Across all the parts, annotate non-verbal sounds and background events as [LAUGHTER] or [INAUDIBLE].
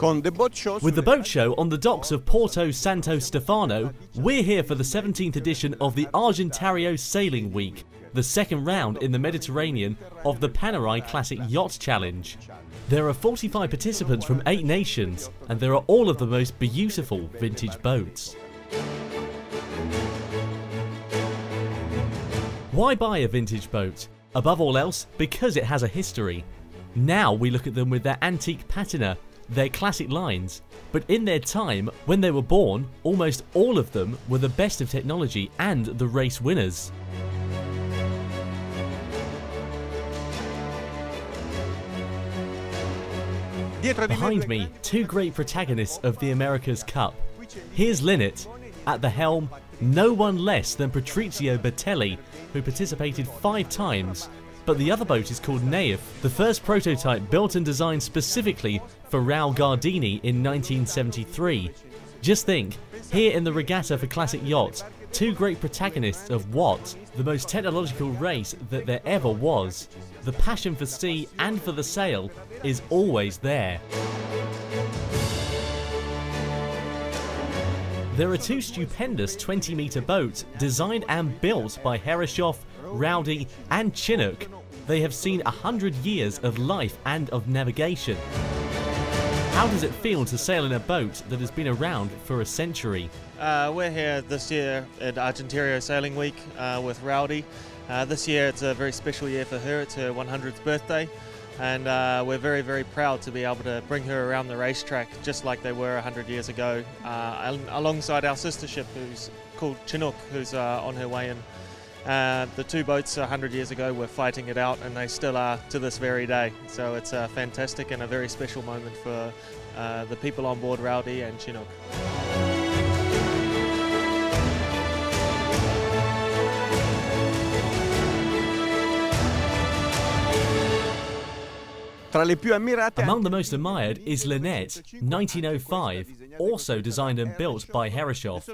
With the boat show on the docks of Porto Santo Stefano, we're here for the 17th edition of the Argentario Sailing Week, the second round in the Mediterranean of the Panerai Classic Yacht Challenge. There are 45 participants from 8 nations, and there are all of the most beautiful vintage boats. Why buy a vintage boat? Above all else, because it has a history. Now we look at them with their antique patina their classic lines, but in their time, when they were born, almost all of them were the best of technology and the race winners. Behind me, two great protagonists of the America's Cup. Here's Linnet, at the helm, no one less than Patrizio Bertelli, who participated five times but the other boat is called Naif, the first prototype built and designed specifically for Raul Gardini in 1973. Just think, here in the regatta for classic yachts, two great protagonists of what? The most technological race that there ever was. The passion for sea and for the sail is always there. There are two stupendous 20 metre boats designed and built by Herreshoff, Rowdy and Chinook they have seen a hundred years of life and of navigation. How does it feel to sail in a boat that has been around for a century? Uh, we're here this year at Argentario Sailing Week uh, with Rowdy. Uh, this year it's a very special year for her, it's her 100th birthday and uh, we're very very proud to be able to bring her around the racetrack just like they were 100 years ago uh, alongside our sister ship who's called Chinook who's uh, on her way in uh, the two boats 100 years ago were fighting it out, and they still are to this very day. So it's a fantastic and a very special moment for uh, the people on board Rowdy and Chinook. Among the most admired is Linnet, 1905, also designed and built by Herreshoff.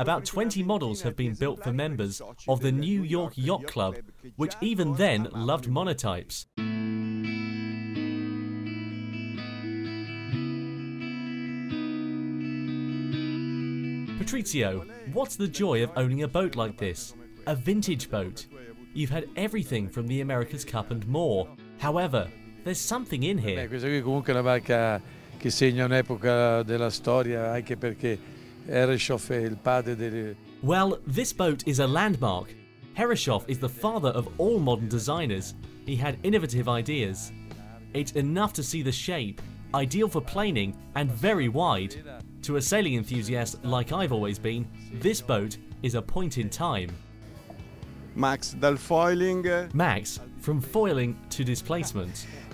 About 20 models have been built for members of the New York Yacht Club, which even then loved monotypes. Patrizio, what's the joy of owning a boat like this? A vintage boat. You've had everything from the America's Cup and more. However, there's something in here. Beh, questa qui comunque è una marca che segna un'epoca della storia anche perché Herreshoff è il padre delle... Well, this boat is a landmark. Herreshoff is the father of all modern designers. He had innovative ideas. It's enough to see the shape, ideal for planing and very wide. To a sailing enthusiast like I've always been, this boat is a point in time. Max dal foiling. Max, from foiling to displacement. [LAUGHS]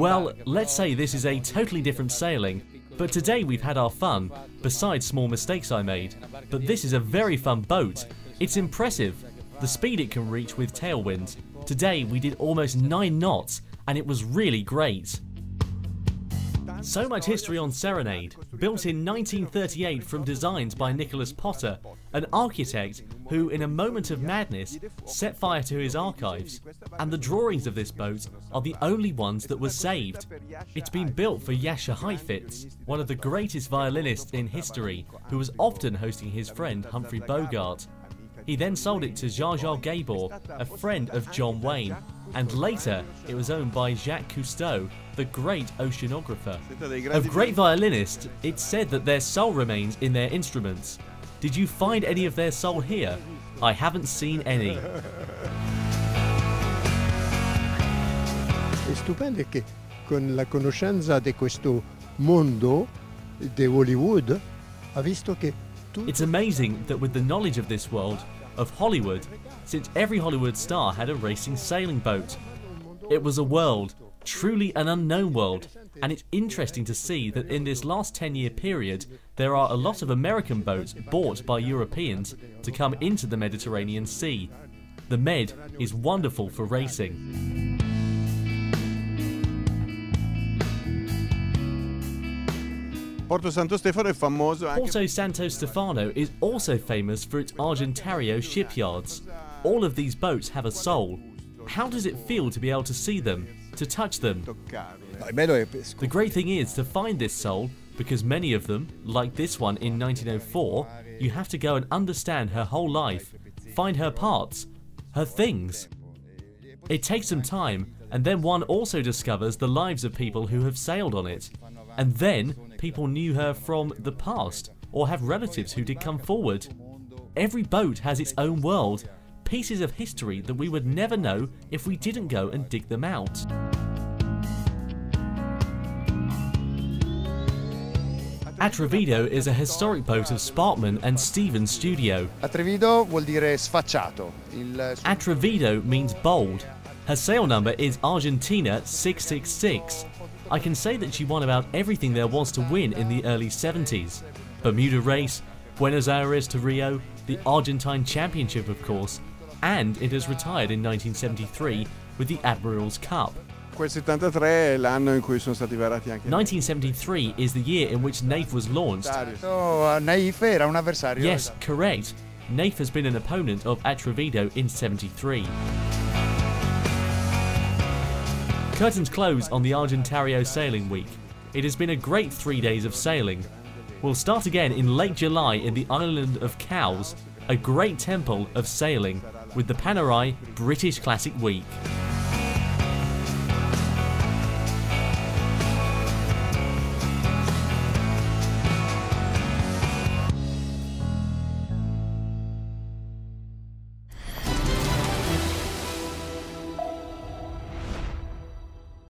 Well, let's say this is a totally different sailing, but today we've had our fun, besides small mistakes I made. But this is a very fun boat. It's impressive, the speed it can reach with tailwind. Today we did almost 9 knots, and it was really great. So much history on Serenade, built in 1938 from designs by Nicholas Potter, an architect who, in a moment of madness, set fire to his archives. And the drawings of this boat are the only ones that were saved. It's been built for Jascha Heifetz, one of the greatest violinists in history, who was often hosting his friend Humphrey Bogart. He then sold it to Jar Gabor, a friend of John Wayne, and later it was owned by Jacques Cousteau, the great oceanographer. Of great violinists, it's said that their soul remains in their instruments. Did you find any of their soul here? I haven't seen any. È stupendo che con la conoscenza di questo mondo di Hollywood ha visto che It's amazing that with the knowledge of this world, of Hollywood, since every Hollywood star had a racing sailing boat. It was a world, truly an unknown world, and it's interesting to see that in this last 10 year period, there are a lot of American boats bought by Europeans to come into the Mediterranean Sea. The Med is wonderful for racing. Porto Santo Stefano è famoso anche Porto Santo Stefano is also famous for its Argentario shipyards. All of these boats have a soul. How does it feel to be able to see them, to touch them. toccarle. Il bello è The great thing is to find this soul, because many of them, like this one in 1904, you have to go and understand her whole life, find her parts, her things. It takes some time, and then one also discovers the lives of people who have sailed on it. And then people knew her from the past, or have relatives who did come forward. Every boat has its own world, pieces of history that we would never know if we didn't go and dig them out. Atrevido is a historic boat of Sparkman and Stevens Studio. Atrevido vuol dire sfacciato. Atrevido means bold. Her sail number is Argentina 666. I can say that she won about everything there was to win in the early 70s. Bermuda Race, Buenos Aires to Rio, the Argentine Championship of course, and it has retired in 1973 with the Admiral's Cup. Quel 73 è l'anno in cui sono stati varati anche 1973 is the year in which NAIF was launched. Oh, Naif era un avversario. Yes, correct. NAIF has been an opponent of Atrevido in 73. Curtains close on the Argentario Sailing Week. It has been a great three days of sailing. We'll start again in late July in the island of Cowes, a great temple of sailing, with the Panerai British Classic Week.